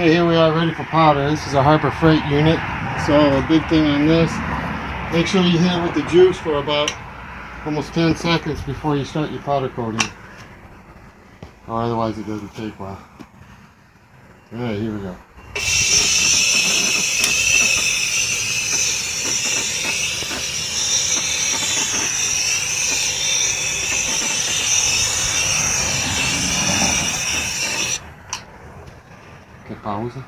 Okay, here we are ready for powder. This is a Harbor Freight unit. So a big thing on this, make sure you hit it with the juice for about almost 10 seconds before you start your powder coating. Or otherwise it doesn't take well. Alright, here we go. Até pausa.